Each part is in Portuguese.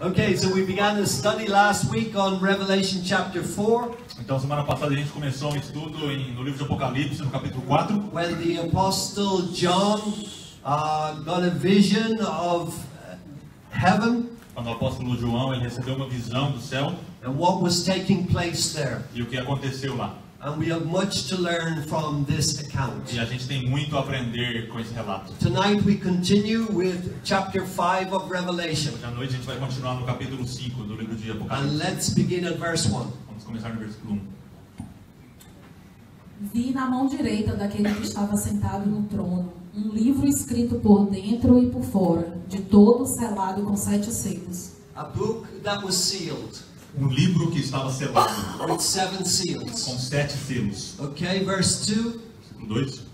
Okay, so we began a study last week on Revelation chapter 4 Então, semana passada a gente começou um estudo em- no livro de Apocalipse, no capítulo 4, when the Apostle John uh, got a vision of uh, heaven quando o apóstolo João ele recebeu uma visão do céu and what was taking place there. e o que aconteceu lá. And we have much to learn from this account. E a gente tem muito a aprender com esse relato. Tonight we continue with chapter 5 of Revelation. Hoje à noite a gente vai continuar no capítulo 5 do livro de And Apocalipse. let's begin at verse 1. Vamos começar no versículo 1. Vi na mão direita daquele que estava sentado no trono um livro escrito por dentro e por fora, de todo selado com sete selos. A book that was sealed Um livro que estava selado with seven seals. com sete selos. Okay, verse 2. Versículo 2.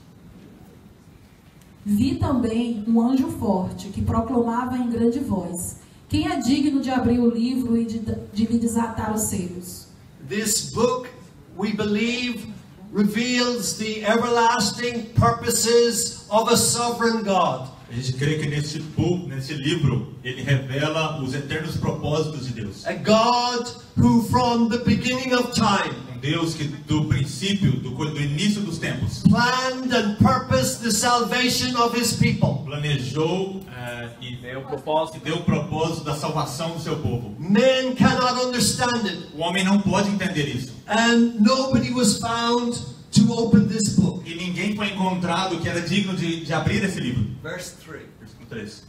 Vi também um anjo forte que proclamava em grande voz: Quem é digno de abrir o livro e de, de lhe desatar os selos? This book, we believe, reveals the everlasting purposes of a sovereign God. A gente crê que nesse, bu- nesse livro ele revela os eternos propósitos de Deus. A God who, from the beginning of time, Um Deus que do princípio, do, do início dos tempos, planned and purposed the salvation of his people. planejou eh, e deu o propósito, deu propósito da salvação do seu povo. Men cannot understand it, O homem não pode entender isso. and nobody was found to open this book. E ninguém foi encontrado que era digno de, de abrir esse livro. Verse 3. Versículo 3.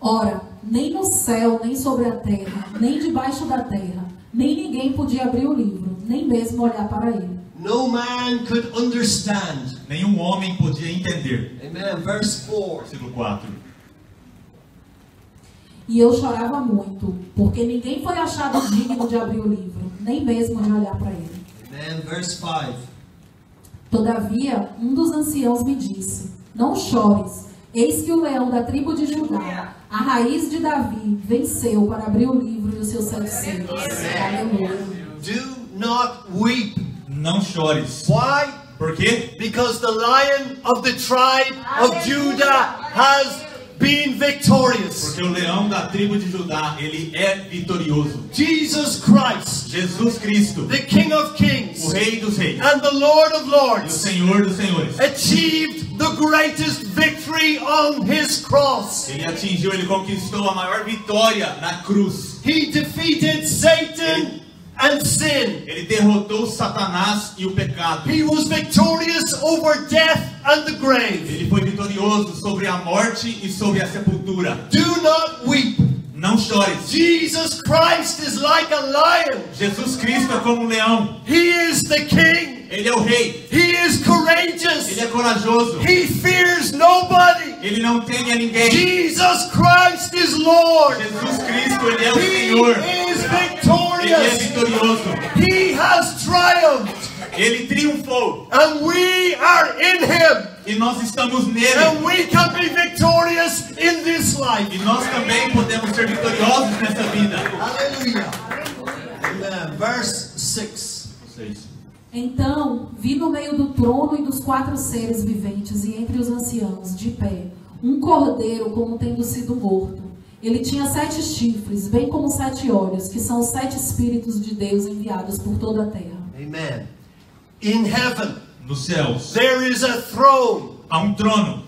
Ora, nem no céu, nem sobre a terra, nem debaixo da terra, nem ninguém podia abrir o livro, nem mesmo olhar para ele. No man could understand. Nenhum homem podia entender. Amen. Verse 4. Versículo 4. E eu chorava muito, porque ninguém foi achado digno de abrir o livro, nem mesmo de olhar para ele. Amen. Verse 5. Todavia, um dos anciãos me disse: Não chores, eis que o leão da tribo de Judá, a raiz de Davi, venceu para abrir o livro e os seus sete selos. Aleluia. Do not weep. Não chores. Why? Por quê? Because the lion of the tribe of Judah has been victorious. Porque o leão da tribo de Judá, ele é vitorioso. Jesus Christ, Jesus Cristo, the King of o Kings Rei dos Reis and the Lord of e o Lords, Senhor dos Senhores. achieved the greatest victory on his cross. Ele atingiu, ele conquistou a maior vitória na cruz. He defeated Satan and sin. Ele derrotou Satanás e o pecado. He was victorious over death and the grave. Ele foi vitorioso sobre a morte e sobre a sepultura. Do not weep. Não chores. Jesus Christ is like a lion. Jesus Cristo é como um leão. He is the king. Ele é o rei. He is Ele courageous. é corajoso. He fears nobody. Ele não teme a ninguém. Jesus Christ is Lord. Jesus Cristo, ele é o He Senhor. is Ele é victorious. Vitorioso. He has triumphed. Ele triunfou. And we are in him. E nós estamos nele. And we can be victorious in this life. E nós também podemos ser vitoriosos nessa vida. Hallelujah. Amen. Verse 6. Vocês. Então vi no meio do trono e dos quatro seres viventes e entre os anciãos, de pé, um cordeiro como tendo sido morto. Ele tinha sete chifres, bem como sete olhos, que são os sete espíritos de Deus enviados por toda a terra. Amen. In heaven, Nos céus there is a throne. há um trono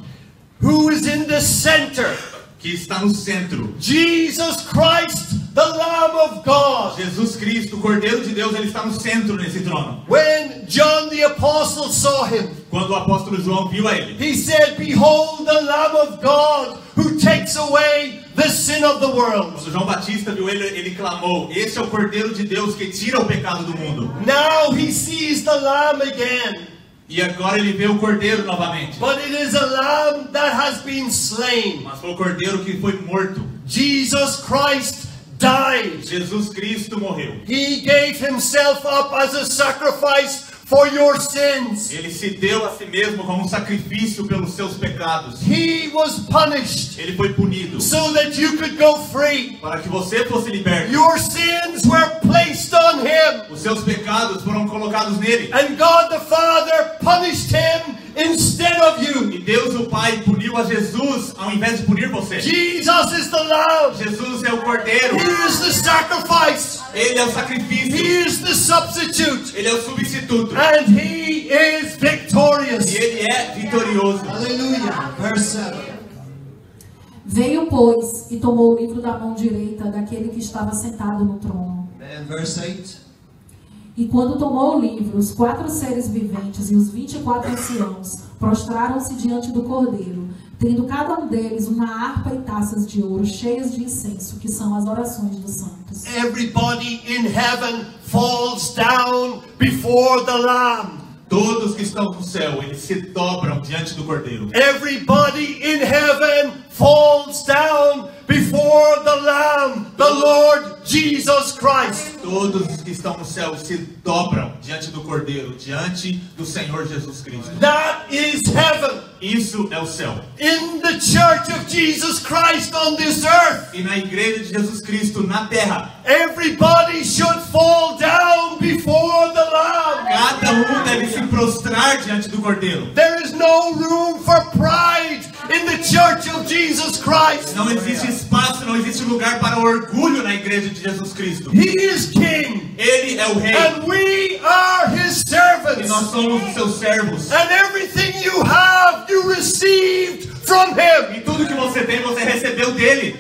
Who is in the center? que está no centro. Jesus Christ, the Lamb of God. Jesus Cristo, o Cordeiro de Deus, ele está no centro nesse trono. When John the Apostle saw him, Quando o apóstolo João viu a ele, he said, Behold the Lamb of God who takes away the sin of the world. quando João Batista viu ele, ele clamou: Esse é o Cordeiro de Deus que tira o pecado do mundo. Now he sees the Lamb again. E agora ele vê o Cordeiro novamente. But it is a lamb that has been slain. Mas foi o Cordeiro que foi morto. Jesus Christ died. Jesus Cristo morreu. He gave himself up as a sacrifice for your sins. Ele se deu a si mesmo como um sacrifício pelos seus pecados. He was punished Ele foi punido so that you could go free. para que você fosse liberto. Your sins were placed on him. Os seus pecados foram colocados nele. And God the Father punished him instead of you. E Deus o Pai puniu a Jesus ao invés de punir você. Jesus is the Lamb. Jesus é o Cordeiro. He is the sacrifice. Ele é o sacrifício. He is the substitute. Ele é o substituto. And He is E victorious. ele é vitorioso. Verse 7. Veio, pois, e tomou o livro da mão direita daquele que estava sentado no trono. And verse 8. E quando tomou o livro, os quatro seres viventes e os vinte e quatro anciãos prostraram-se diante do cordeiro, tendo cada um deles uma harpa e taças de ouro cheias de incenso, que são as orações dos santos. Everybody in heaven falls down before the Lamb. Todos que estão no céu, eles se dobram diante do Cordeiro. Everybody in heaven falls down before the Lamb, the Lord Jesus Christ. Todos que estão no céu se dobram diante do Cordeiro, diante do Senhor Jesus Cristo. That is heaven. Isso é o céu. In the church of Jesus Christ on this earth, E na igreja de Jesus Cristo na terra, everybody should fall down before the Lamb. cada um deve se prostrar diante do Cordeiro. There is no room for pride church of Jesus Christ. Não existe espaço, não existe lugar para orgulho na igreja de Jesus Cristo. He is King, Ele é o rei and we are His e servants. nós somos os seus servos. And everything you have, you received from Him. E tudo que você tem, você recebeu dele.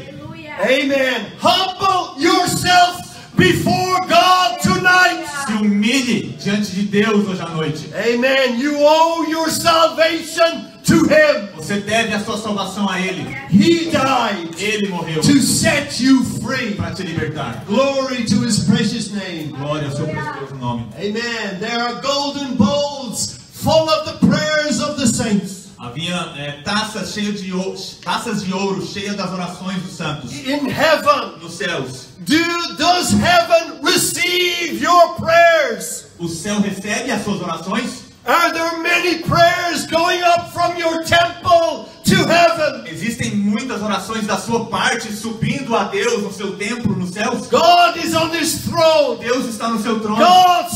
Amen. Humble yourself before God tonight. Se humilhe diante de Deus hoje à noite. Amen. You owe your salvation to Him. Você deve a sua salvação a Ele. He died Ele morreu to set you free. para te libertar. Glory to His precious name. Glória ao seu precioso nome. Amen. There are golden bowls full of the prayers of the saints. Havia é, taças cheias de ouro, taças de ouro cheias das orações dos santos In heaven, nos céus. do, does heaven receive your prayers? O céu recebe as suas orações? Are there many prayers going up from your temple to heaven? Existem muitas orações da sua parte subindo a Deus no seu templo nos céus? God is on his throne. Deus está no seu trono. God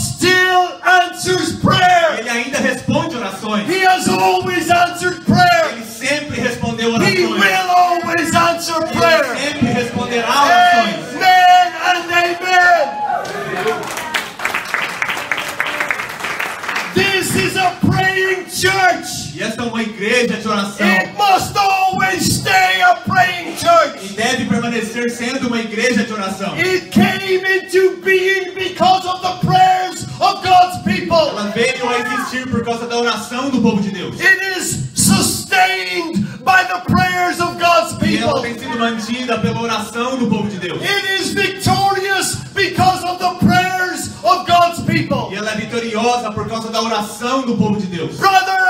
é uma igreja de oração. It must always stay a praying E church. deve permanecer sendo uma igreja de oração. It came into being because of the prayers of God's people. Ela veio a existir por causa da oração do povo de Deus. It is sustained by the prayers of God's E ela people. tem sido mantida pela oração do povo de Deus. It is victorious because of the prayers of God's people. E ela é vitoriosa por causa da oração do povo de Deus. Brother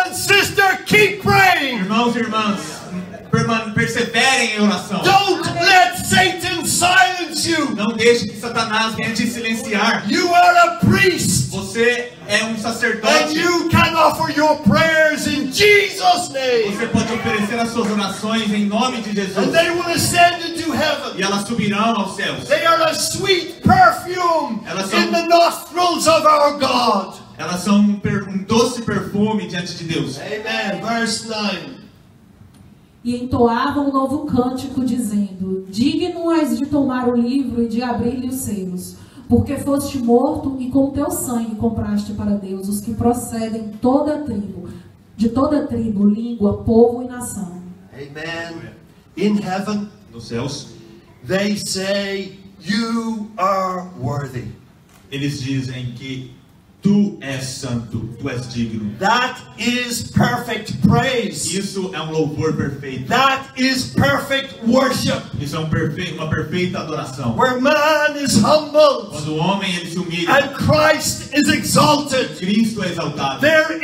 irmãs, perseverem em oração. Don't let Satan silence you. Não deixe que Satanás venha te silenciar. You are a priest, Você é um and sacerdote. you can offer your prayers in Jesus' name, Você pode oferecer as suas orações em nome de Jesus. and they will ascend into E heaven. elas subirão aos céus. They are a sweet perfume Elas são- in the nostrils of our God. Elas são um, um doce perfume diante de Deus. Amen. Verse 9. E entoavam um novo cântico, dizendo: Digno és de tomar o livro e de abrir-lhe os selos, porque foste morto e com teu sangue compraste para Deus os que procedem de toda a tribo, de toda a tribo, língua, povo e nação. Amen. In heaven, Nos céus, they say, You are worthy. eles dizem que tu és santo, tu és digno. That is perfect praise. Isso é um louvor perfeito. That is perfect worship. Isso é um perfe- uma perfeita adoração. Where man is humbled Quando o homem ele se humilha, and Christ is exalted. Cristo é exaltado. There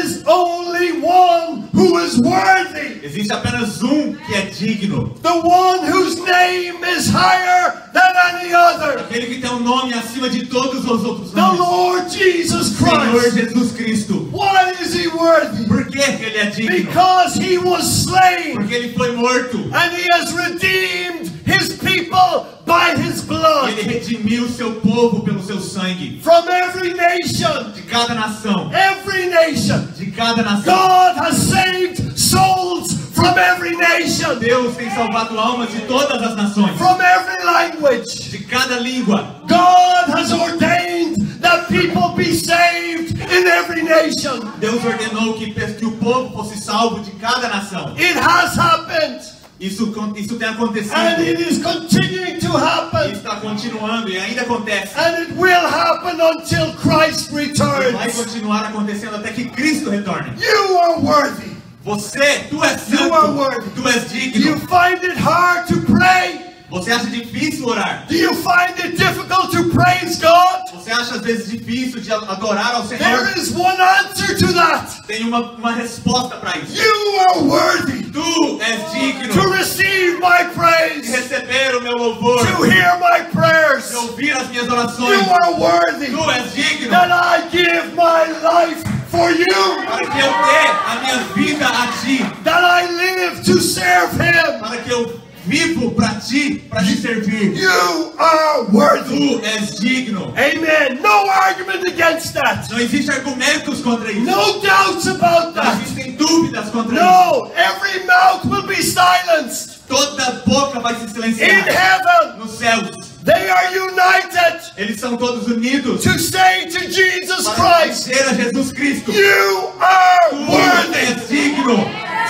is only one who is worthy. Existe apenas um que é digno. The one whose name is higher than any other. Aquele que tem um nome acima de todos os outros nomes. The. Lord Jesus Senhor Christ. Jesus Cristo. Why is he worthy? Por que que ele é digno? Because he was slain Porque ele foi morto. and he has redeemed his people by his blood ele redimiu o seu povo pelo seu sangue. from every nation, De cada nação. every nation. De cada nação. God has saved souls from every nation, Deus tem salvado almas de todas as nações, from every language. de cada língua. God has ordained that people be saved in every nation. Deus ordenou que, que o povo fosse salvo de cada nação. It has happened, Isso, isso tem acontecido. and it is continuing to happen, está continuando e ainda acontece. and it will happen until Christ E vai returns. continuar acontecendo até que Cristo retorne. You are worthy. Você, tu és You are santo, worthy. tu és Do you find it hard to pray? Você acha difícil orar? Do you find it difficult to praise God? Você acha às vezes difícil de adorar ao Senhor? is one answer to that. Tem uma, uma resposta para isso. You are worthy Tu és to receive my de praise, receber o meu louvor, to hear my prayers. de ouvir as minhas You are worthy Tu és digno that I give my life for you, para que eu dê a minha vida a ti, that I live to serve Him. para que eu vivo para ti, para te servir. You are worthy. Tu és digno. Amen. No argument against that. Não existe argumentos contra isso. No doubts about Não that. existem dúvidas contra isso. No, every mouth will be silenced. Toda boca vai se In silenciar heaven, nos céus. They are united Eles são todos unidos to say to Jesus para Christ, dizer a Jesus Cristo. You are worthy. és digno.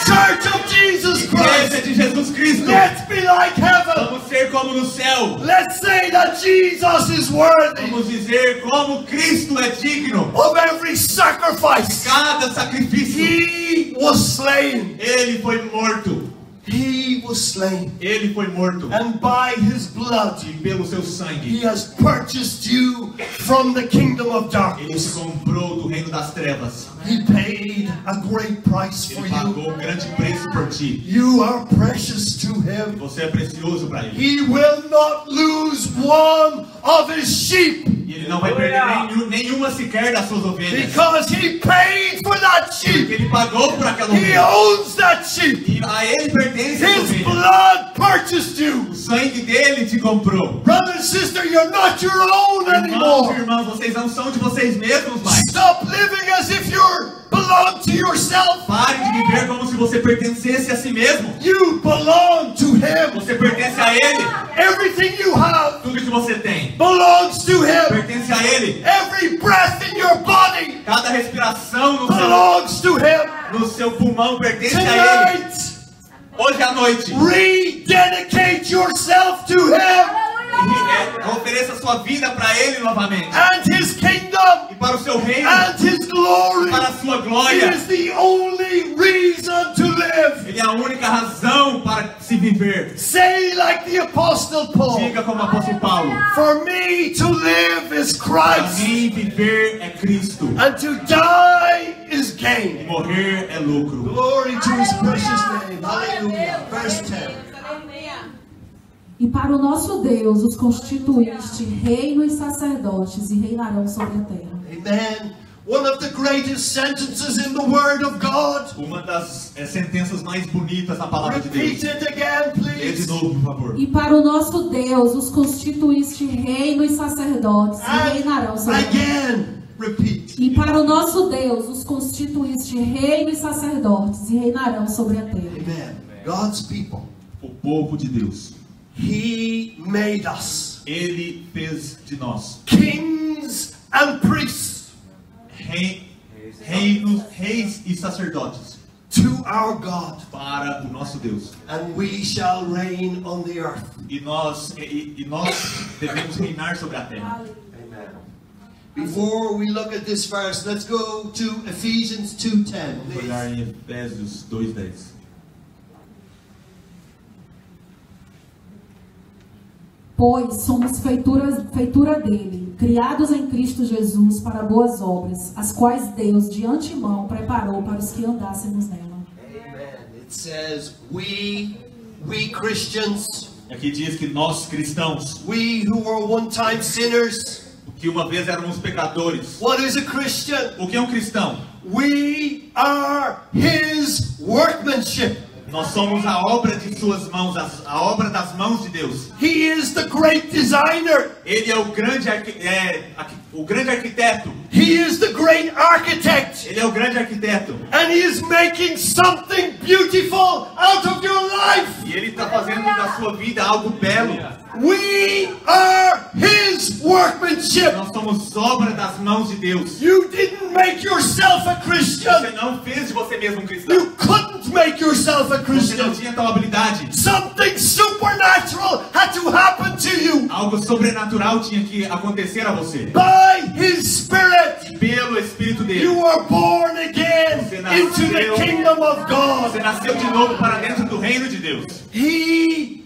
Church of Jesus Christ, Igreja de Jesus Cristo. let's be like heaven. Vamos ser como no céu. Let's say that Jesus is worthy Vamos dizer como Cristo é digno. of every sacrifice. Cada sacrifício. He was slain. Ele foi morto. He was slain. Ele foi morto. And by his blood, E pelo seu he sangue, has purchased you from the kingdom of ele te darkness. comprou do reino das trevas. He paid a great price for Ele you. pagou um grande preço por ti. You are precious to him. Você é precioso para ele. He will not lose one of his sheep E ele não vai perder nenhum, nenhuma sequer das suas ovelhas. because he paid for that Porque sheep. ele pagou por aquela He ovelha. owns that sheep. E a ele pertence His ovelha. blood purchased you. O sangue dele te comprou. Brother and sister, you're not your own Irmãos anymore. irmãs, vocês não são de vocês mesmos mais. Stop living as if you belong to yourself. Pare de viver como se você pertencesse a si mesmo. You belong to him. Você pertence a ele. Everything you have Tudo que você tem belongs to him. pertence a ele. Every breath in your body Cada respiração no seu, belongs to him. no seu pulmão pertence a ele. Tonight, Hoje à noite, rededicate yourself to him ofereça sua vida para ele novamente. and his kingdom E para o seu reino, and his glory. para a sua It glória. is the only reason to live. Ele é a única razão para se viver. Say like the apostle Paul, Diga como o apóstolo Paulo. for me to live is Para Christ mim, viver é Cristo. and to die is E gain. morrer é lucro. Glory to his precious name. Hallelujah. Verse 10. E para o nosso Deus os constituíste reino e sacerdotes e reinarão sobre a terra. Amen. One of the greatest sentences in the Word of God. Uma das é, sentenças mais bonitas na palavra de Repeat Deus. it again, Lê de please. novo, por favor. E para o nosso Deus os constituíste reino e sacerdotes e reinarão sobre a terra. Again, repeat. E para o nosso Deus os constituíste reino e sacerdotes e reinarão sobre a terra. Amen. God's people. O povo de Deus. He made us Ele fez de nós kings and priests rei, reinos, reis e sacerdotes to our God, para o nosso Deus. and we shall reign on the earth. E nós, e, e nós devemos reinar sobre a terra. Amen. Before we look at this verse, let's go to Ephesians 2:10. Vamos olhar em Efésios 2:10. Pois somos feitura, feitura dele, criados em Cristo Jesus para boas obras, as quais Deus de antemão preparou para os que andássemos nela. Amen. It says, "We, we Christians, Aqui diz que nós cristãos, we who were one-time sinners. que uma vez éramos pecadores. What is a Christian? O que é um cristão? We are His workmanship." Nós somos a obra de suas mãos, a, obra das mãos de Deus. He is the great designer. Ele é o grande, é, o grande arquiteto. He is the great architect. Ele é o grande arquiteto. And he is making something beautiful out of your life. E ele está fazendo da sua vida algo belo. We are his workmanship. Nós somos obra das mãos de Deus. You didn't make yourself a Você Christian. não fez de você mesmo um cristão. You couldn't make yourself a Você não Christian. tinha tal habilidade. Something supernatural had to happen to you Algo sobrenatural tinha que acontecer a você. by his spirit. Pelo Espírito dele. You were born again into the kingdom of Você God. nasceu de novo para dentro do reino de Deus. He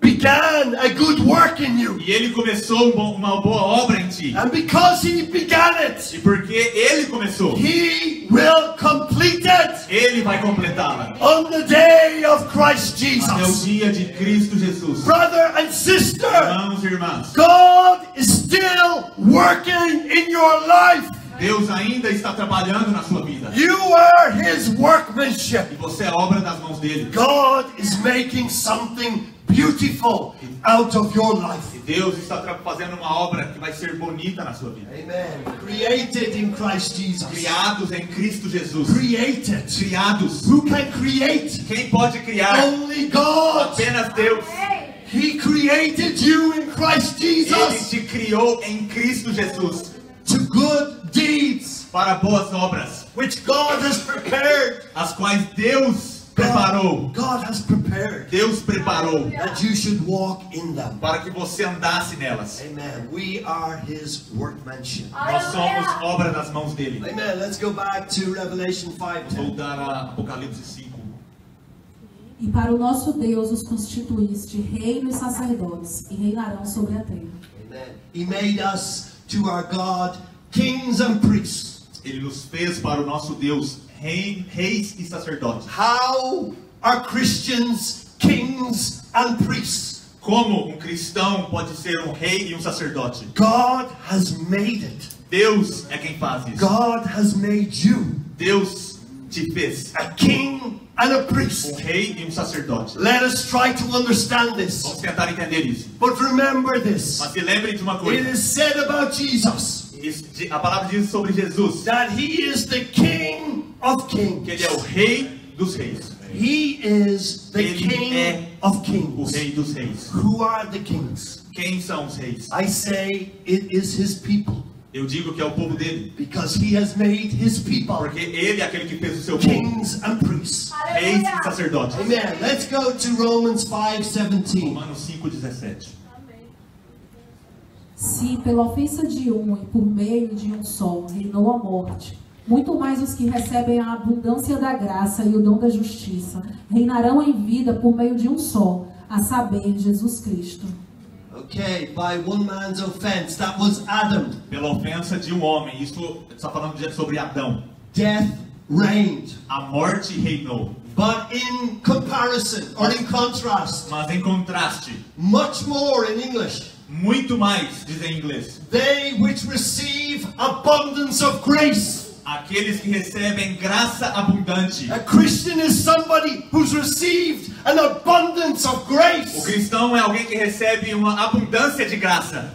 began a good work in you. E ele começou um uma boa obra em ti. And because he began it, E porque ele começou, he will complete it ele vai completá-la. on the day of Christ Até o Jesus. dia de Cristo Jesus. Brother and sister, Irmãos e irmãs, God is still working in your life. Deus ainda está trabalhando na sua vida. You are his workmanship. E você é obra das mãos dele. God is making something beautiful out of your life. Deus está fazendo uma obra que vai ser bonita na sua vida. Amen. Created in Christ Jesus. Criados em Cristo Jesus. Created. Criados. Who can create? Quem pode criar? Only God. Apenas Deus. He created you in Christ Ele Jesus te criou em Cristo Jesus to good deeds, para boas obras, which God has prepared. as quais Deus preparou. God has prepared Deus preparou that you should walk in them. para que você andasse nelas. Amen. We are His workmanship. Nós somos obra das mãos dele. Amen. Let's go back to Revelation 5. Vou dar a Apocalipse 5. E para o nosso Deus os constituíste reino e sacerdotes, e reinarão sobre a terra. Amen. He made us to our God kings and priests. Ele nos fez para o nosso Deus rei- reis e sacerdotes. How are Christians kings and priests? Como um cristão pode ser um rei e um sacerdote? God has made it. Deus é quem faz isso. God has made you Deus te fez a king and a um priest. rei e um sacerdote. Let us try to understand this. Vamos tentar entender isso. But remember this. Mas se lembre de uma It coisa. is said about Jesus Isso- A palavra diz sobre Jesus that he is the king of que ele é o kings. rei dos reis. He is the Ele king é of O kings. rei dos reis. Who are the kings? Quem são os reis? I say it is his people Eu digo que é o povo dele. because he has made his people Porque ele é aquele que fez o seu povo. kings and priests. Reis e sacerdotes. Amen. Let's go to Romans 5:17. Romanos 5,17. Se pela ofensa de um e por meio de um só reinou a morte, muito mais os que recebem a abundância da graça e o dom da justiça reinarão em vida por meio de um só, a saber, Jesus Cristo. Okay, by one man's offense, that was Adam. Pela ofensa de um homem. Isso está falando de- sobre Adão. Death reigned. A morte reinou. But in comparison or in contrast, Mas em contraste, much more in English, muito mais, diz em inglês. they which receive abundance of grace. Aqueles que recebem graça abundante. A Christian is somebody who's received an abundance of O grace cristão é alguém que recebe uma abundância de graça.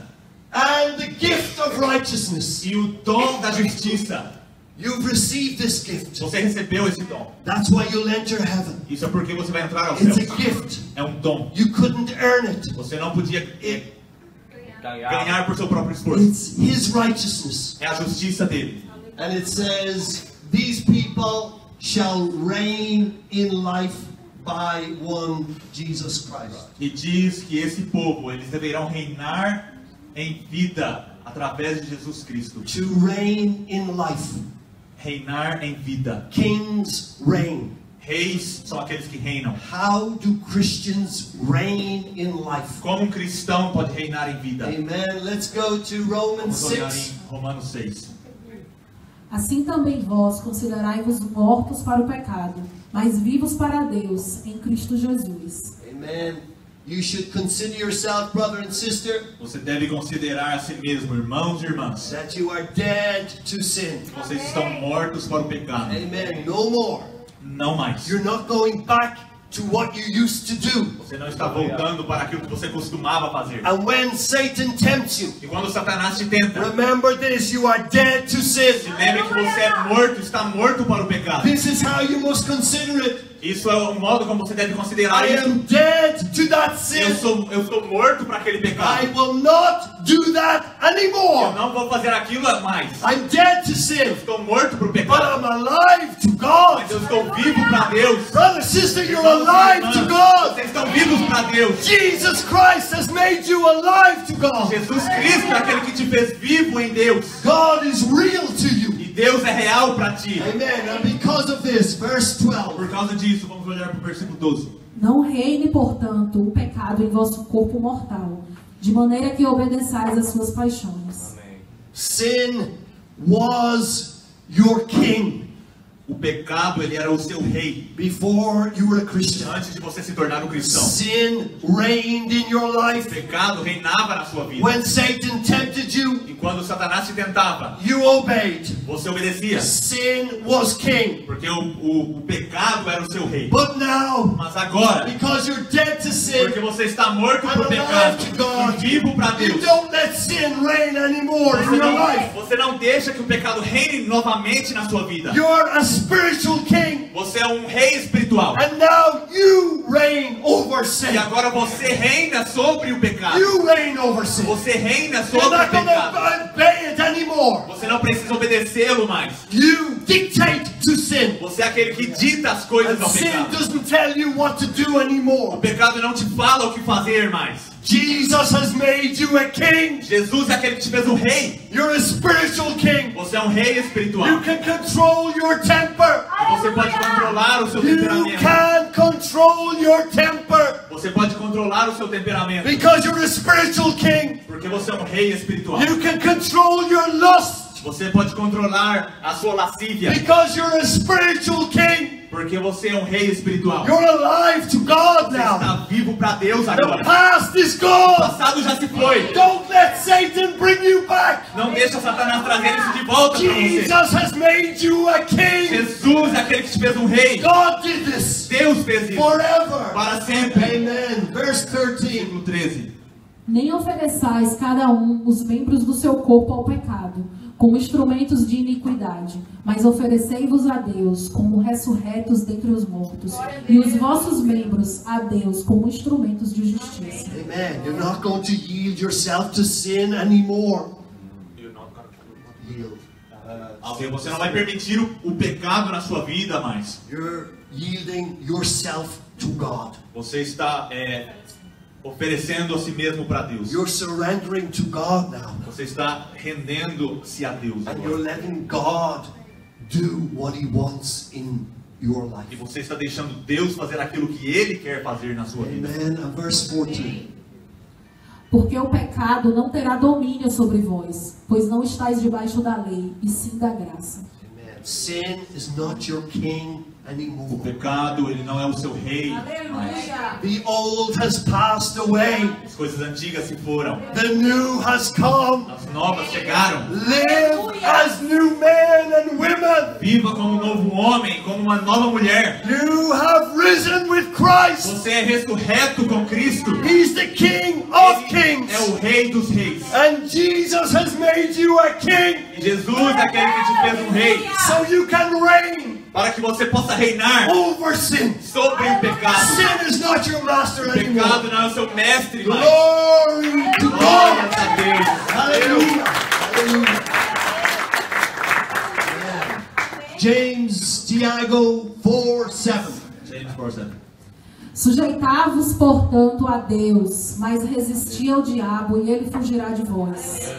and the gift of righteousness. E o dom da justiça. You've received this gift. Você recebeu esse dom. That's why you'll enter heaven. Isso é porque você vai entrar ao It's céu. a gift. É um dom. You couldn't earn it. Você não podia eh, ganhar por seu próprio esforço. It's His righteousness. É a justiça dele. And it says, These people shall reign in life by one Jesus Christ. E diz que esse povo, eles deverão reinar em vida através de Jesus Cristo. To reign in life. Reinar em vida. Kings reign. Reis são aqueles que reinam. How do Christians reign in life? Como um cristão pode reinar em vida? Amen. Let's go to Romans Vamos olhar 6. em Romanos 6. Assim também vós considerai-vos mortos para o pecado, mas vivos para Deus em Cristo Jesus. Amen. You should consider yourself, brother and sister, Você deve considerar a si mesmo, irmãos e irmãs, that you are dead to sin. que vocês estão mortos para o pecado. Amen. No more. Não mais. You're not going back to what you used to do. Você não está voltando para aquilo que você costumava fazer. And when Satan tempts you, E quando Satanás te tenta, remember this you are dead to sin. se lembre que você é morto, está morto para o pecado. This is how you must consider it. Isso é o modo como você deve considerar I isso. am dead to that Eu sin. sou, eu sou morto para aquele I pecado. will not do that Eu anymore. não vou fazer aquilo mais. I'm dead to Eu sin, estou morto para o but pecado. I'm alive to Mas eu God. estou vivo para Deus. Brother, sister, you're Irmãos alive to God. Vocês estão vivos para Deus. Jesus Christ has made you alive to God. Jesus Cristo é aquele que te fez vivo em Deus. God is real to you. Deus é real para ti. Amen. And because of this, verse 12. Por causa disso, vamos olhar para o versículo 12. Não reine, portanto, o pecado em vosso corpo mortal, de maneira que obedeçais às suas paixões. Sin was your king O pecado, ele era o seu rei. before you were a Christian. Antes de você se tornar um cristão. Sin reigned in your O life. pecado reinava na sua vida. When Satan tempted you, E quando Satanás te tentava, you obeyed. você obedecia. Sin was king. Porque o, o, o pecado era o seu rei. But now, Mas agora, because you're dead to sin, porque você está morto and pro pecado God, e vivo para you Deus, don't let sin reign anymore in você your não, life. você não deixa que o pecado reine novamente na sua vida. You're a spiritual king. Você é um rei espiritual. And now you reign over E sin. agora você reina sobre o pecado. You reign over sin. Você reina You're sobre o pecado. to obey it anymore. Você não precisa obedecê-lo mais. You dictate to sin. Você é aquele que dita as coisas And ao sin pecado. doesn't tell you what to do O anymore. pecado não te fala o que fazer mais. Jesus has made you a king. Jesus é aquele que te fez um rei. You're a spiritual king. Você é um rei espiritual. You can control your temper. Você pode controlar o seu You temperamento. can control your temper Você pode controlar o seu temperamento. because you're a spiritual king. Porque você é um rei espiritual. You can control your lust Você pode controlar a sua lascívia. because you're a spiritual king. Porque você é um rei espiritual. You're alive to God Você now. está vivo para Deus The agora. past is O gone. passado já se foi. Don't let Satan bring you back. Não deixa Satanás trazer isso de volta para você. Jesus has made you a king. Jesus é aquele que te fez um rei. God did this Deus fez isso forever. para sempre. Amen. Verse 13. Versículo 13. Nem ofereçais cada um os membros do seu corpo ao pecado, como instrumentos de iniquidade, mas oferecei-vos a Deus como ressurretos dentre os mortos, e os vossos membros a Deus como instrumentos de justiça. Amen. You're not going to yield yourself to sin anymore. Yield. Alguém, Você não vai permitir o, o pecado na sua vida mais. You're yielding yourself to God. Você está é, oferecendo a si mesmo para Deus. You're surrendering to God now. Você está rendendo-se a Deus And you're letting God do what He wants in your E life. você está deixando Deus fazer aquilo que Ele quer fazer na sua vida. Amen. And verse 14. Porque o pecado não terá domínio sobre vós, pois não estáis debaixo da lei, e sim da graça. Amen. Sin is not your king O anymore. pecado, ele não é o seu rei. The old has passed away. As coisas antigas se foram. The new has come. As novas chegaram. Live as new men and women. Viva como um novo homem, como uma nova mulher. You have risen with Christ. Você é ressurreto com Cristo. He's the King of kings. é o rei dos reis. And Jesus has made you a king E Jesus é aquele que te fez um rei. so you can reign Para que você possa reinar over sin. sobre o pecado. Sin is not your master O anymore. pecado não é o seu mestre, Glory to God. glórias a Deus. Hallelujah. Hallelujah. Yeah. James, Tiago 4 7. James 4:7. Sujeitai-vos, portanto, a Deus, mas resisti ao diabo, e ele fugirá de vós.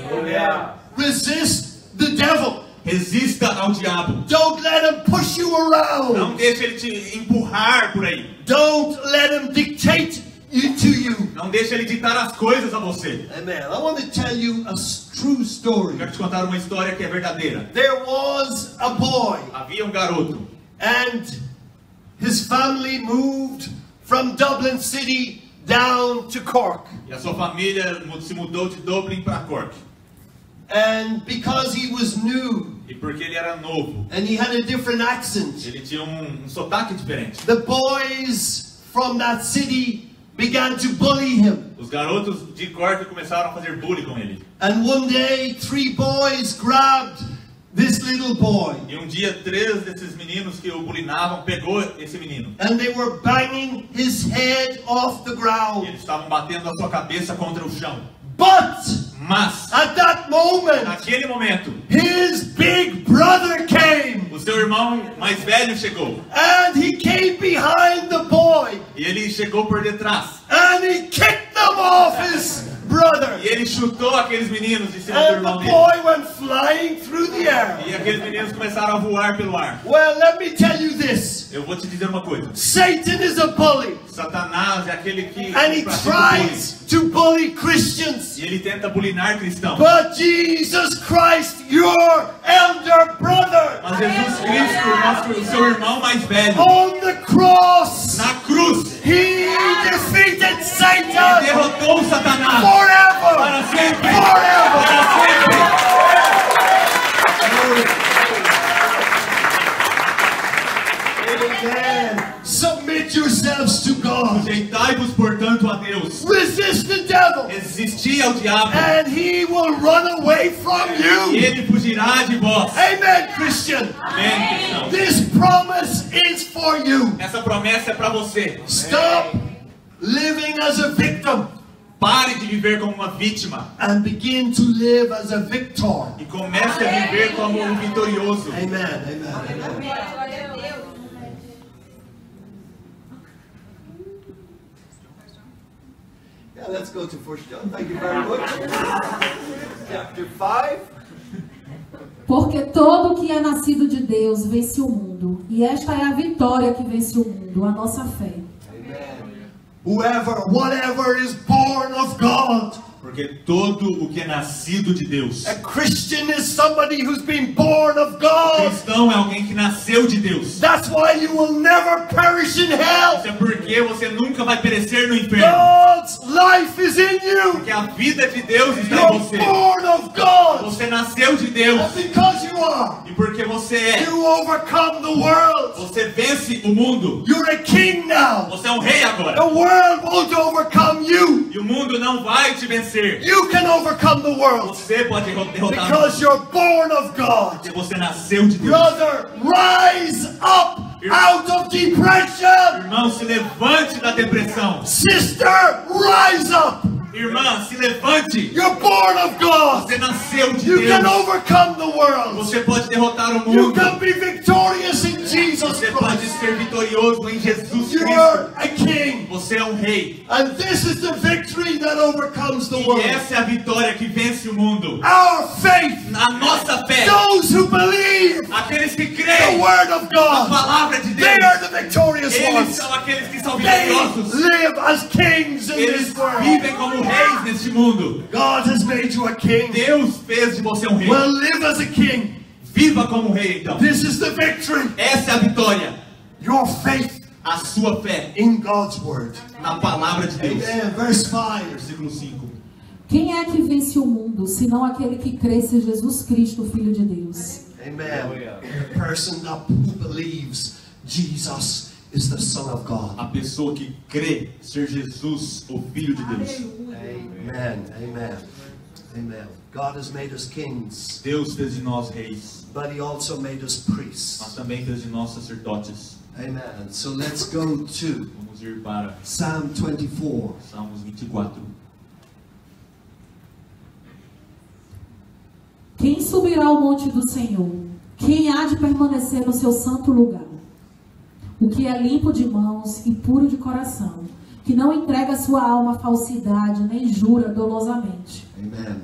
Resist the devil. Resista ao diabo. Don't let him push you around. Não deixe ele te empurrar por aí. Don't let him dictate to you. Não deixe ele ditar as coisas a você. Amen. I want to tell you a true Eu story. quero te contar uma história que é verdadeira. There was a boy, Havia um garoto and his family moved from Dublin City down to Cork. e a sua família se mudou de Dublin para Cork. And because he was new E porque ele era novo, and he had a different accent, ele tinha um, um sotaque diferente. the boy's from that city began to bully him. Os garotos de Corte começaram a fazer bullying com ele. And one day, three boys grabbed this little boy E um dia, três desses meninos que o bulinavam pegou esse menino. and they were banging his head off the E ground. eles estavam batendo a sua cabeça contra o chão. But Mas, at that moment, naquele momento, his big brother came o seu irmão mais velho chegou. and he came behind the boy E ele chegou por detrás. and he kicked them off his brother. E ele chutou aqueles meninos de cima do And the irmão dele. boy went flying through the air. E aqueles meninos começaram a voar pelo ar. Well, let me tell you this Eu vou te dizer uma coisa. Satan is a bully, Satanás é aquele que and he tries to bully Christians. E ele tenta bulinar cristãos. But Jesus Christ, your elder brother, Mas Jesus Cristo, nosso, o seu irmão mais velho, on the cross, na cruz, he defeated ele Satan derrotou Satanás. Para sempre. Forever. Para sempre. Amen. Submit yourselves to God. Sujeitai-vos, portanto, a Deus. Resist the devil, Resisti ao diabo, and he will run away from e you. ele fugirá de vós. Amen, Christian. Cristão. This promise is for you. Essa promessa é para você. Stop living as a victim Pare de viver como uma vítima and begin to live as a victor. e comece a viver como um vitorioso. Amen. Amen. amen. Yeah, let's go to First John. Thank you very much. Chapter five. Porque todo que é nascido de Deus vence o mundo. E esta é a vitória que vence o mundo, a nossa fé. Whoever, whatever is born of God. Porque todo o que é nascido de Deus. A Christian is somebody who's been born of God. Cristão é alguém que nasceu de Deus. That's why you will never perish in hell. Isso é porque você nunca vai perecer no inferno. God's life is in you. Porque a vida de Deus está em You're você. born of God. Você nasceu de Deus. And because you are, E porque você é, you overcome the world. você vence o mundo. You're a king now. Você é um rei agora. The world won't overcome you. E o mundo não vai te vencer. You can overcome the world Você pode derro- derrotar because you're born of God. Porque você nasceu de Deus. Brother, rise up out of depression. Irmão, se levante da depressão. Sister, rise up. Irmã, se levante. You're born of God. Você nasceu de You can Deus. overcome the world. Você pode derrotar o You mundo. can be victorious in Jesus Você pode Christ. ser vitorioso em Jesus You're Cristo. a king. Você é um rei. And this is the victory that overcomes the E world. essa é a vitória que vence o mundo. Our faith, A nossa fé. those who believe Aqueles que the creem word of a God, palavra de they are Deus. the victorious Eles ones. são aqueles que são They vitoriosos. live as kings in Eles this world. vivem como reis neste mundo. God has made you a king. Deus fez de você um rei. Well, live as a king. Viva como um rei, então. This is the victory. Essa é a vitória. Your faith A sua fé in God's word. na palavra de Deus. Amen. Verse 5. Versículo 5. Quem é que vence o mundo, senão aquele que crê ser Jesus Cristo, o Filho de Deus? Amen. The person that who believes Jesus is the Son of God. A pessoa que crê ser Jesus, o Filho de Deus. Amen. Amen. Amen. God has made us kings, Deus fez de nós reis, but He also made us mas priests. também fez de nós sacerdotes. Amen. So let's go to Vamos ir para Psalm 24. Salmos 24. Quem subirá ao monte do Senhor? Quem há de permanecer no seu santo lugar? O que é limpo de mãos e puro de coração, que não entrega sua alma à falsidade, nem jura dolosamente. Amen.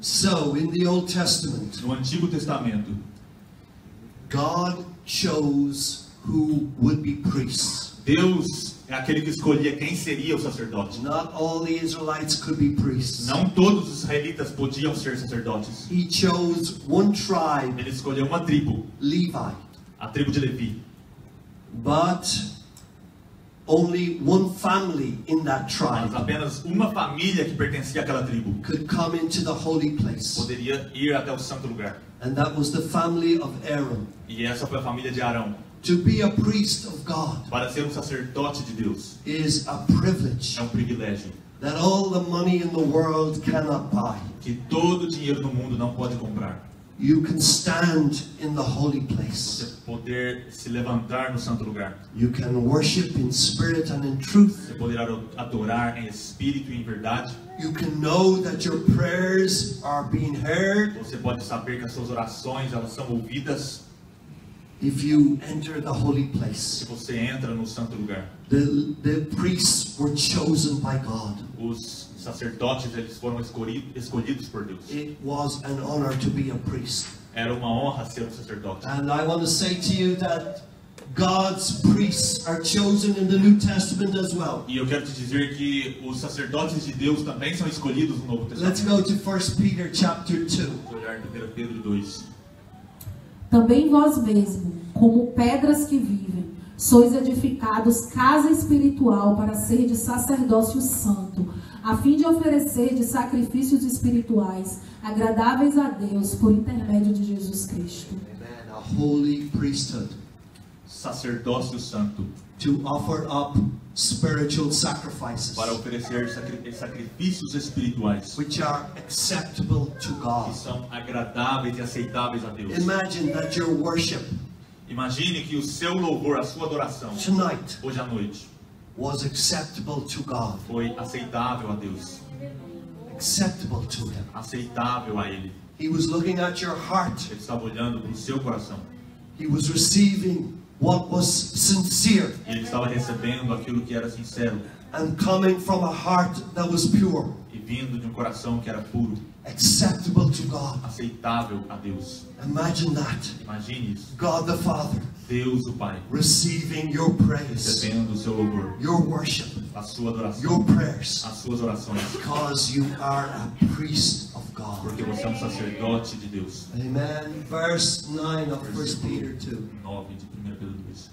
So in the Old Testament, No Antigo Testamento, God chose who would be priests. Deus é aquele que escolhia quem seria o sacerdote. Not all the Israelites could be priests. Não todos os israelitas podiam ser sacerdotes. He chose one tribe, Ele escolheu uma tribo, Levi, a tribo de Levi. But only one family in that Mas tribe apenas uma família que pertencia àquela tribo could come into the holy place, poderia ir até o santo lugar. and that was the family of Aaron. E essa foi a família de Arão. To be a priest of God Para ser um sacerdote de Deus is a privilege é um privilégio that all the money in the world cannot buy. que todo o dinheiro no mundo não pode comprar. You can stand in the holy Você place. poder se levantar no santo lugar. You can worship in spirit and in truth. Você poderá adorar em espírito e em verdade. You can know that your prayers are being heard Você pode saber que as suas orações elas são ouvidas if you enter the holy se place. você entra no santo lugar. The, the priests were chosen by God. Os sacerdotes eles foram escolhi- escolhidos por Deus. It was an honor to be a priest. Era uma honra ser um sacerdote. And I want to say to you that God's priests are chosen in the New Testament as well. E eu quero te dizer que os sacerdotes de Deus também são escolhidos no Novo Let's Testamento. go to 1 Peter chapter 2. Vou olhar em 1 Pedro 2. Também vós mesmo, como pedras que vivem, sois edificados casa espiritual para ser de sacerdócio santo, a fim de oferecer de sacrifícios espirituais agradáveis a Deus por intermédio de Jesus Cristo. Amen. A holy priesthood Sacerdócio santo to offer up spiritual sacrifices para oferecer sacri- sacrifícios espirituais which are acceptable to que God. são agradáveis e aceitáveis a Deus. Imagine that your worship Imagine que o seu louvor, a sua adoração, tonight hoje à noite, was acceptable to God, foi aceitável a Deus, acceptable to Him. aceitável a Ele. He was looking at your heart, Ele estava olhando para o seu coração. He was receiving what was sincere e Ele estava recebendo aquilo que era sincero. and coming from a heart that was pure, e vindo de um coração que era puro, acceptable to God. aceitável a Deus. Imagine that. Imagine isso. God the Father Deus, o Pai, receiving your praise, recebendo o seu louvor, your worship, a sua adoração, your prayers, as suas orações, because you are a priest of God. porque você é um sacerdote de Deus. Amen. Verse 9 of 1 Peter 2. 9 de 1 Pedro 2.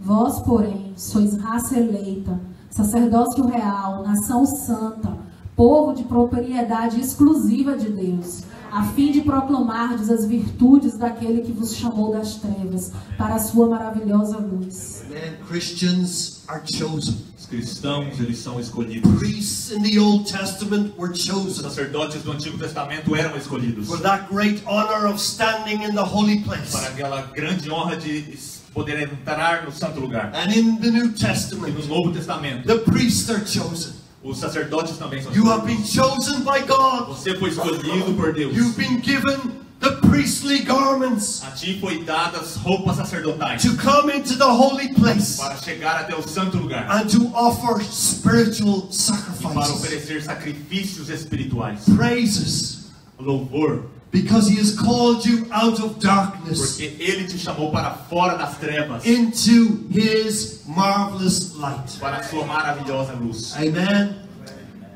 Vós, porém, sois raça eleita, sacerdócio real, nação santa, povo de propriedade exclusiva de Deus, a fim de proclamardes as virtudes daquele que vos chamou das trevas para a sua maravilhosa luz. Amen. Christians are chosen. Os cristãos, eles são escolhidos. Priests in the Old Testament were Os chosen sacerdotes do Antigo Testamento eram escolhidos for that great honor of standing in the holy para place. aquela grande honra de poder entrar no santo lugar. And in the New E no Testament, Novo Testamento, the priests are chosen. Os sacerdotes também são You have been chosen by God. Você foi escolhido por Deus. You've been given the priestly garments A ti foi dadas roupas sacerdotais to come into the holy place para chegar até o santo lugar and to offer spiritual e para sacrifices, oferecer sacrifícios espirituais, praises, louvor, because He has called you out of darkness porque Ele te chamou para fora das trevas, into His marvelous light. para a sua maravilhosa luz. Amen.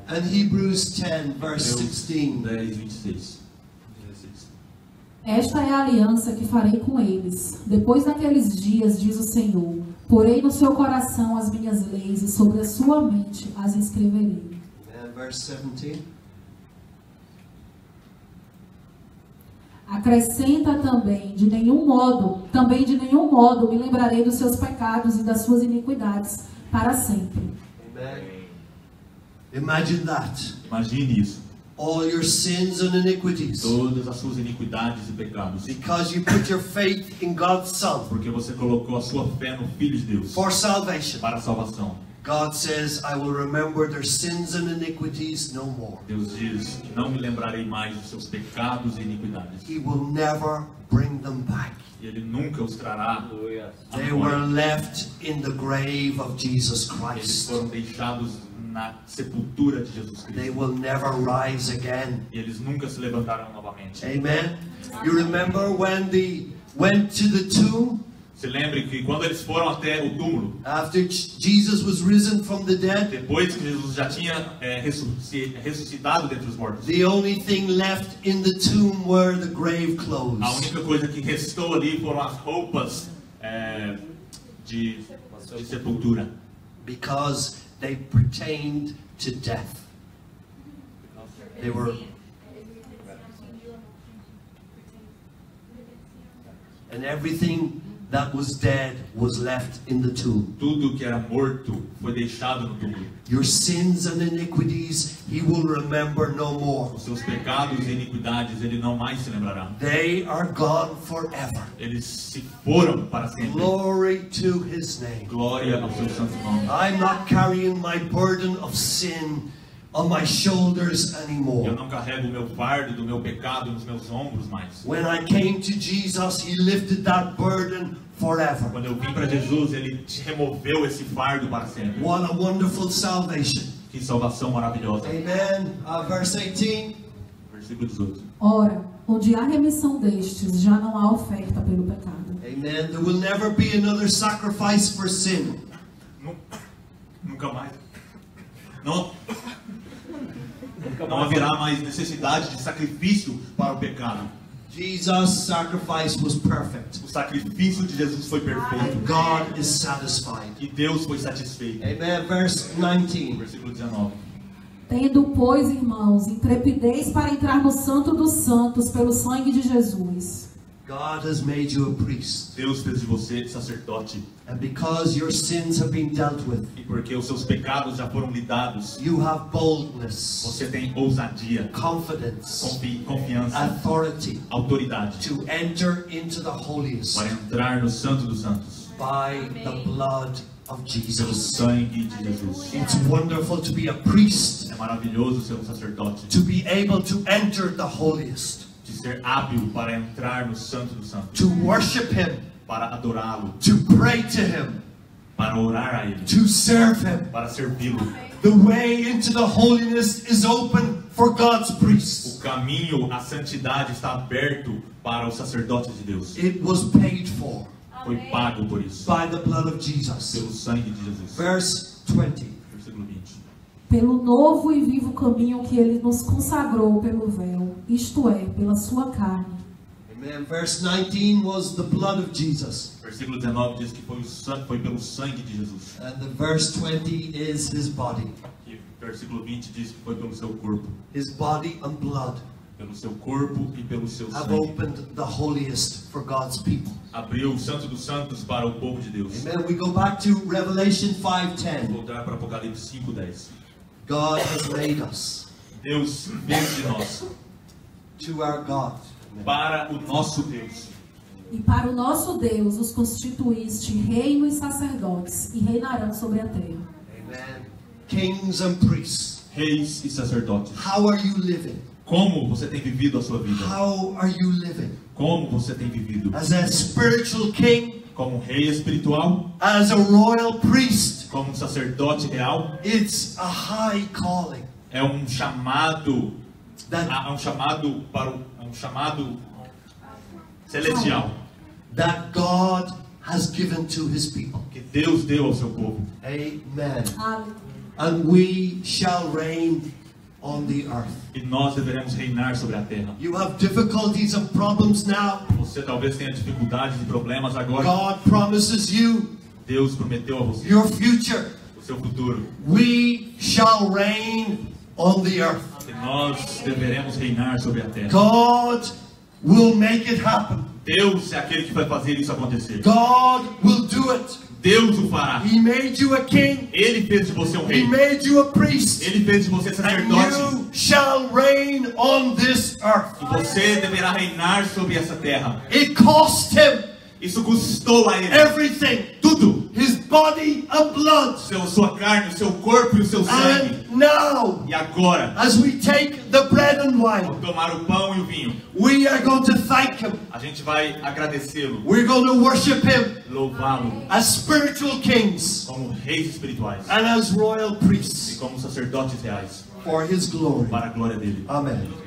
And Hebrews 10, verse Hebreus 16. 10, 26. 16. Esta é a aliança que farei com eles. Depois daqueles dias, diz o Senhor, porei no seu coração as minhas leis e sobre a sua mente as escreverei. And verse 17. Acrescenta também, de nenhum modo, também de nenhum modo me lembrarei dos seus pecados e das suas iniquidades para sempre. Amen. Imagine that. Imagine isso. All your sins and iniquities. Todas as suas iniquidades e pecados. Because you put your faith in God's Son Porque você colocou a sua fé no Filho de Deus for salvation. para a salvação. God says, I will remember their sins and iniquities no more. Deus diz: Não me lembrarei mais dos seus pecados e iniquidades. He will never bring them back. E Ele nunca os trará. They were left in the grave of Jesus Christ. Eles Christ. foram deixados na sepultura de Jesus Cristo. They will never rise again. E eles nunca se levantarão novamente. Amen. You remember when they went to the tomb Se lembre que quando eles foram até o túmulo, after Jesus was risen from the dead? depois que Jesus já tinha é, ressuscitado dentre os mortos, The only thing left in the tomb were the grave a clothes. única coisa que restou ali foram as roupas é, de, de sepultura. because they pertained to death. They were, and everything that was dead was left in the tomb. Tudo que era morto foi deixado no túmulo. Your sins and iniquities he will remember no more. Os seus pecados e iniquidades ele não mais se lembrará. They are gone forever. Eles se foram para sempre. Glory to his name. Glória ao seu santo nome. I'm not carrying my burden of sin on my shoulders Eu anymore. não carrego o meu fardo do meu pecado nos meus ombros mais. When I came to Jesus, he lifted that burden forever. Quando eu vim para Jesus, ele te removeu esse fardo para sempre. What a wonderful salvation. Que salvação maravilhosa. Amen. Uh, verse 18. Versículo 18. Ora, onde há remissão destes, já não há oferta pelo pecado. Amen. There will never be another sacrifice for sin. Nu- Nunca mais. Não, não haverá mais necessidade de sacrifício para o pecado. Jesus' sacrifice was perfect. O sacrifício de Jesus foi perfeito. God is satisfied. E Deus foi satisfeito. Amen. Verse 19. Versículo 19. Tendo, pois, irmãos, intrepidez para entrar no Santo dos Santos pelo sangue de Jesus. God has made you a priest. Deus fez de você sacerdote. And because your sins have been dealt with, E porque os seus pecados já foram lidados, you have boldness, você tem ousadia, confidence, confi confiança, authority autoridade to enter into the holiest para entrar no Santo dos Santos by the blood of pelo Jesus. sangue de Jesus. It's wonderful to be a priest, É maravilhoso ser um sacerdote, to be able to enter the holiest, ser hábil para entrar no Santo dos Santos, to worship Him, para adorá-lo, to pray to Him, para orar a Ele, to serve Him. para servi-lo. The way into the holiness is open for God's O priests. caminho, a santidade está aberto para os sacerdotes de Deus. It was paid for Foi pago por isso, by the blood of Jesus. pelo sangue de Jesus. Verse 20. Versículo 20. Pelo novo e vivo caminho que ele nos consagrou pelo véu, isto é, pela sua carne. Amen. Verse 19 was the blood of Jesus. Versículo 19 diz que foi, o sangue, foi pelo sangue de Jesus. And the verse 20 is his body. E versículo 20 diz que foi pelo seu corpo. His body and blood Pelo seu corpo e pelo seu have sangue. opened the holiest for God's people. Abriu o Santo dos Santos para o povo de Deus. Amen. We go back to Revelation Vou 5:10. Voltar para Apocalipse 5:10. God has made us Deus fez de nós to our God. para o nosso Deus. E para o nosso Deus os constituíste reino e sacerdotes, e reinarão sobre a terra. Amen. Kings and priests. Reis e sacerdotes. How are you living? Como você tem vivido a sua vida? How are you living? Como você tem vivido? As a spiritual king, Como um rei espiritual? as a royal priest, Como um sacerdote real? it's a high calling. É um chamado, That é um chamado para o, é um chamado celestial that God has given to his people. que Deus deu ao seu povo. Amen. Aleluia. And we shall reign on the earth. E nós deveremos reinar sobre a terra. You have difficulties and problems now. Você talvez tenha dificuldades e problemas agora. God promises you Deus prometeu a você your future. o seu futuro. We shall reign on the earth. E nós deveremos reinar sobre a terra. God will make it happen. Deus é aquele que vai fazer isso acontecer. God will do it. Deus o fará. He made you a king. Ele fez de você um He rei. made you a priest. Ele fez de você And sacerdote. you shall reign on this earth. E você deverá reinar sobre essa terra. It cost him Isso custou a ele everything. tudo. His body and blood. Seu, sua carne, o seu corpo e o seu sangue. And now, E agora, as we take the bread and ao wine, tomar o pão e o vinho, we are going to thank him. a gente vai agradecê-lo, We're going to worship him louvá-lo as spiritual kings como reis espirituais and as royal e priests como sacerdotes reais for his glory. para a glória dele. Amen.